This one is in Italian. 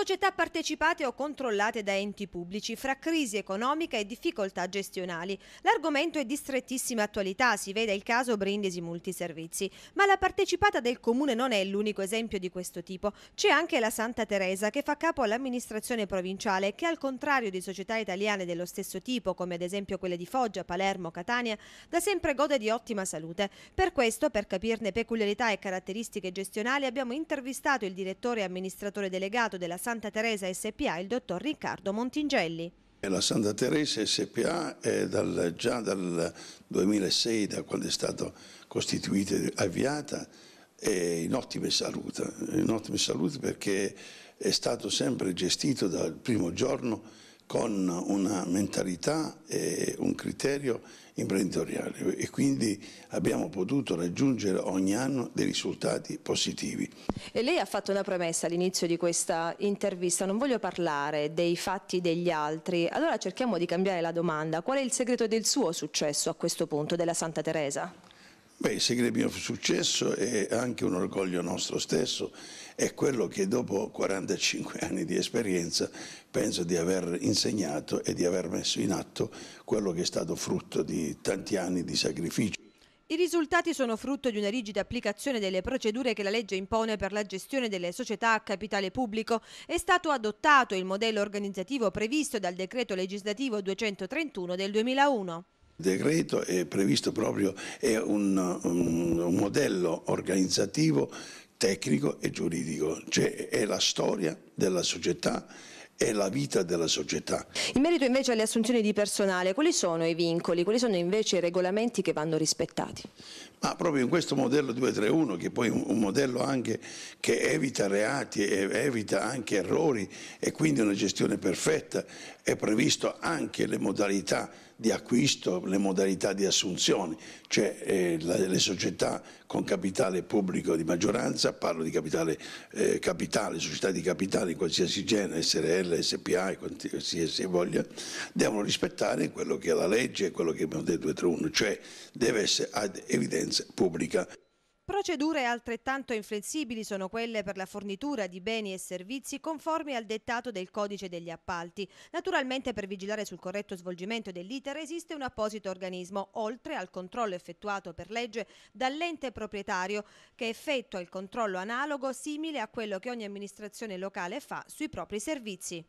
Società partecipate o controllate da enti pubblici fra crisi economica e difficoltà gestionali. L'argomento è di strettissima attualità, si vede il caso Brindisi Multiservizi. Ma la partecipata del comune non è l'unico esempio di questo tipo. C'è anche la Santa Teresa che fa capo all'amministrazione provinciale che al contrario di società italiane dello stesso tipo, come ad esempio quelle di Foggia, Palermo, Catania, da sempre gode di ottima salute. Per questo, per capirne peculiarità e caratteristiche gestionali, abbiamo intervistato il direttore e amministratore delegato della Santa Teresa SPA, il dottor Riccardo Montingelli. La Santa Teresa SPA dal, già dal 2006, da quando è stata costituita e avviata, è in ottima salute, in ottima salute perché è stato sempre gestito dal primo giorno con una mentalità e un criterio imprenditoriale e quindi abbiamo potuto raggiungere ogni anno dei risultati positivi. E lei ha fatto una promessa all'inizio di questa intervista, non voglio parlare dei fatti degli altri, allora cerchiamo di cambiare la domanda, qual è il segreto del suo successo a questo punto, della Santa Teresa? Beh, il segreto del mio successo è anche un orgoglio nostro stesso, è quello che dopo 45 anni di esperienza penso di aver insegnato e di aver messo in atto quello che è stato frutto di tanti anni di sacrificio. I risultati sono frutto di una rigida applicazione delle procedure che la legge impone per la gestione delle società a capitale pubblico. È stato adottato il modello organizzativo previsto dal decreto legislativo 231 del 2001. Il decreto è previsto proprio, è un, un, un modello organizzativo, tecnico e giuridico, cioè è la storia della società è la vita della società. In merito invece alle assunzioni di personale, quali sono i vincoli, quali sono invece i regolamenti che vanno rispettati? Ma proprio in questo modello 231, che poi è un modello anche che evita reati e evita anche errori e quindi una gestione perfetta, è previsto anche le modalità di acquisto, le modalità di assunzione, cioè eh, la, le società con capitale pubblico di maggioranza, parlo di capitale, eh, capitale, società di capitale in qualsiasi genere, SRL, SPA qualsiasi voglia, devono rispettare quello che è la legge e quello che è il modello 231, cioè deve essere ad evidenza pubblica. Procedure altrettanto inflessibili sono quelle per la fornitura di beni e servizi conformi al dettato del codice degli appalti. Naturalmente per vigilare sul corretto svolgimento dell'iter esiste un apposito organismo, oltre al controllo effettuato per legge dall'ente proprietario, che effettua il controllo analogo simile a quello che ogni amministrazione locale fa sui propri servizi.